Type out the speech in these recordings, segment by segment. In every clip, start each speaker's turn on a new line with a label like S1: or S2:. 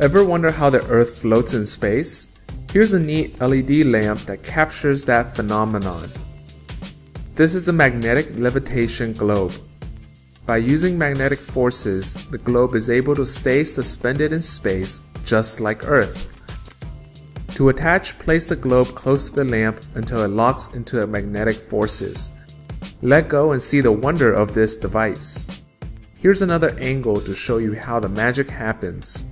S1: Ever wonder how the Earth floats in space? Here's a neat LED lamp that captures that phenomenon. This is the magnetic levitation globe. By using magnetic forces, the globe is able to stay suspended in space just like Earth. To attach, place the globe close to the lamp until it locks into the magnetic forces. Let go and see the wonder of this device. Here's another angle to show you how the magic happens.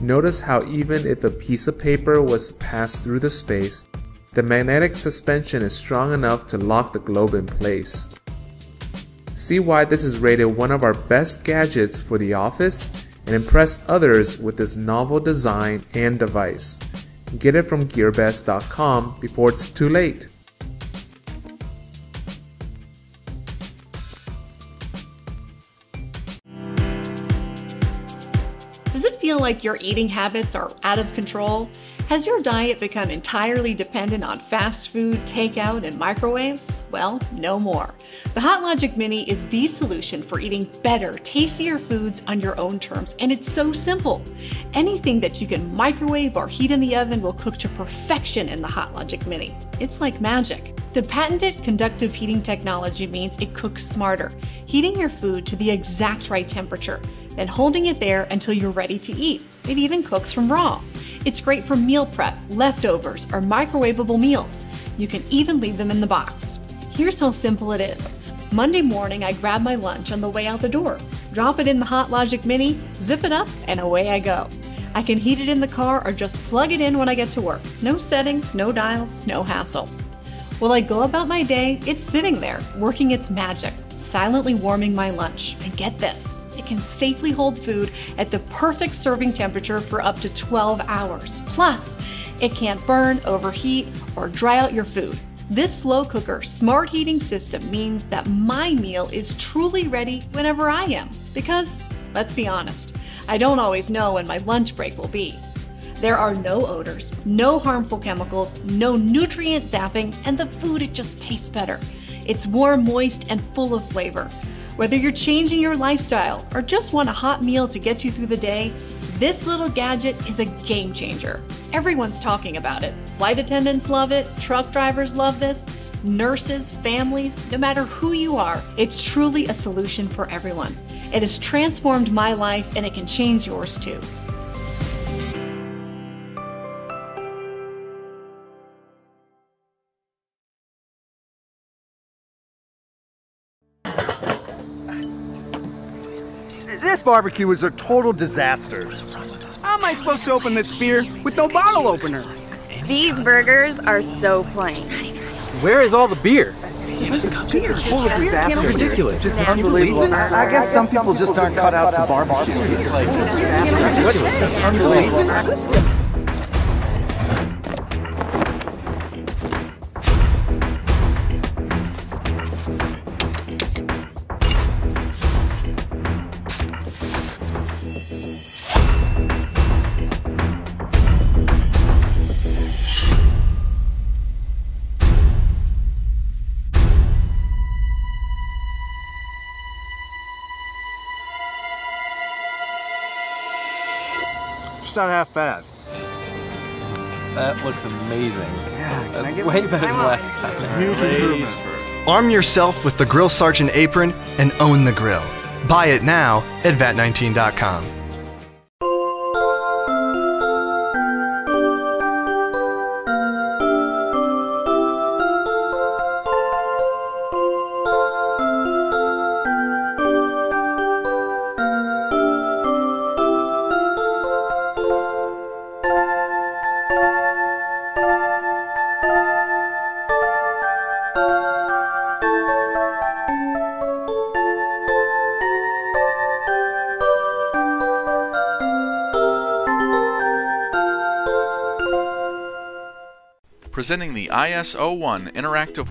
S1: Notice how even if a piece of paper was passed through the space, the magnetic suspension is strong enough to lock the globe in place. See why this is rated one of our best gadgets for the office and impress others with this novel design and device. Get it from GearBest.com before it's too late.
S2: Does it feel like your eating habits are out of control? Has your diet become entirely dependent on fast food, takeout, and microwaves? Well, no more. The Hot Logic Mini is the solution for eating better, tastier foods on your own terms, and it's so simple. Anything that you can microwave or heat in the oven will cook to perfection in the Hot Logic Mini. It's like magic. The patented conductive heating technology means it cooks smarter, heating your food to the exact right temperature, then holding it there until you're ready to eat. It even cooks from raw. It's great for meal prep, leftovers, or microwavable meals. You can even leave them in the box. Here's how simple it is. Monday morning, I grab my lunch on the way out the door, drop it in the Hot Logic Mini, zip it up, and away I go. I can heat it in the car or just plug it in when I get to work. No settings, no dials, no hassle. While I go about my day, it's sitting there, working its magic, silently warming my lunch. And get this, it can safely hold food at the perfect serving temperature for up to 12 hours. Plus, it can't burn, overheat, or dry out your food. This slow cooker smart heating system means that my meal is truly ready whenever I am. Because, let's be honest, I don't always know when my lunch break will be. There are no odors, no harmful chemicals, no nutrient zapping, and the food it just tastes better. It's warm, moist, and full of flavor. Whether you're changing your lifestyle or just want a hot meal to get you through the day, this little gadget is a game changer. Everyone's talking about it. Flight attendants love it, truck drivers love this, nurses, families, no matter who you are, it's truly a solution for everyone. It has transformed my life and it can change yours too.
S3: This barbecue was a total disaster. How am I supposed to open this beer with no bottle opener?
S4: These burgers are so plain.
S3: Where is all the beer? This is full of disaster.
S5: ridiculous.
S3: Just unbelievable.
S5: I, I guess some people just aren't cut out to barbecue. It's like
S3: unbelievable. It's not half bad.
S6: That looks amazing.
S3: Yeah, can I
S6: That's
S3: get
S6: way
S3: one?
S6: better than last time.
S3: Huge improvement.
S7: Arm yourself with the Grill Sergeant apron and own the grill. Buy it now at VAT19.com.
S8: Presenting the ISO 1 Interactive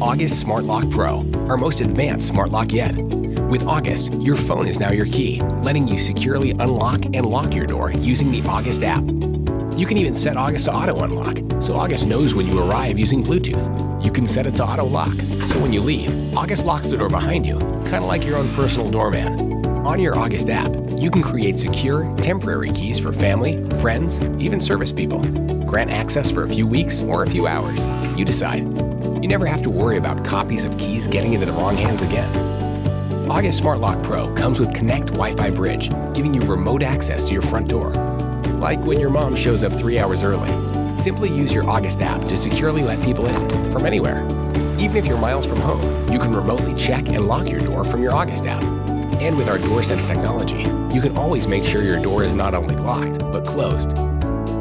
S9: August Smart Lock Pro, our most advanced smart lock yet. With August, your phone is now your key, letting you securely unlock and lock your door using the August app. You can even set August to auto unlock, so August knows when you arrive using Bluetooth. You can set it to auto lock, so when you leave, August locks the door behind you, kind of like your own personal doorman. On your August app, you can create secure, temporary keys for family, friends, even service people. Grant access for a few weeks or a few hours. You decide. You never have to worry about copies of keys getting into the wrong hands again. August Smart Lock Pro comes with Connect Wi-Fi Bridge, giving you remote access to your front door. Like when your mom shows up three hours early. Simply use your August app to securely let people in from anywhere. Even if you're miles from home, you can remotely check and lock your door from your August app. And with our DoorSense technology, you can always make sure your door is not only locked, but closed.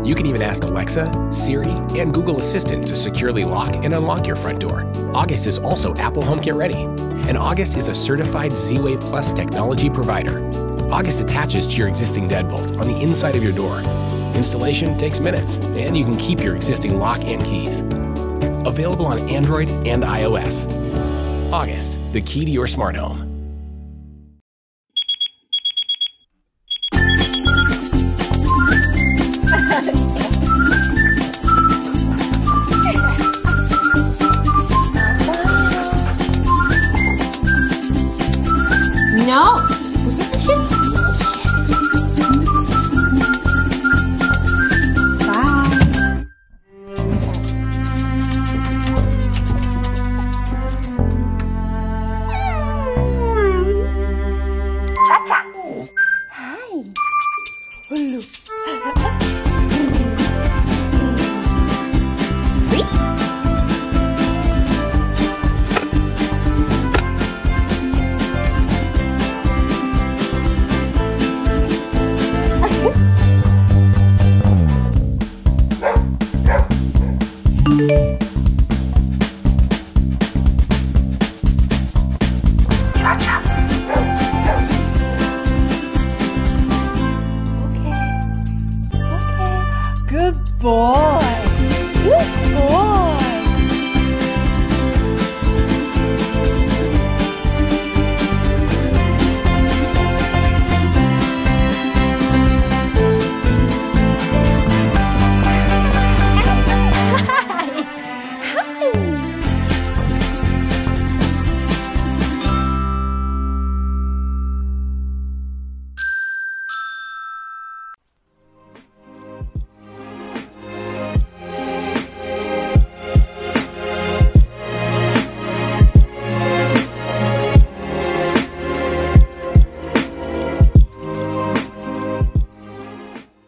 S9: You can even ask Alexa, Siri, and Google Assistant to securely lock and unlock your front door. August is also Apple HomeKit ready, and August is a certified Z-Wave Plus technology provider. August attaches to your existing deadbolt on the inside of your door. Installation takes minutes, and you can keep your existing lock and keys. Available on Android and iOS. August, the key to your smart home.